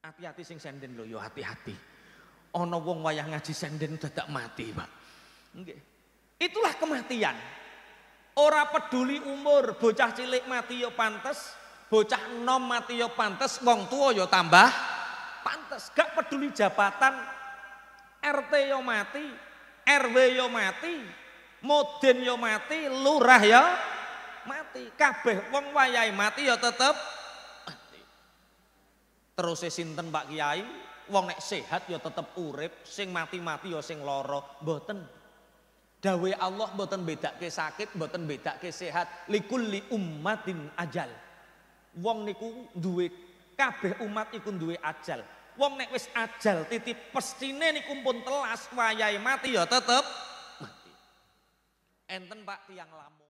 Hati-hati sing senden lho ya hati-hati. Ana wong wayah ngaji senden dadak mati, Pak. Nggih. Itulah kematian. Ora peduli umur, bocah cilik mati ya pantes, bocah nom mati ya pantes, wong tua ya tambah pantes. Gak peduli jabatan, RT yo mati, RW yo mati, Moden yo mati, lurah yo mati. Kabeh wong wayahe mati ya tetep. Terus sinten Pak Kiai? Wong nek sehat ya tetep urip, sing mati-mati ya sing lara, mboten. Dawe Allah mboten bedake sakit, mboten bedake sehat. Likulli ummatin ajal. Wong niku duwe kabeh umat iku duwe ajal. Wong nek wis ajal titip pestine niku pun telas wayahe mati ya tetep mati. Enten Pak tiang lamu.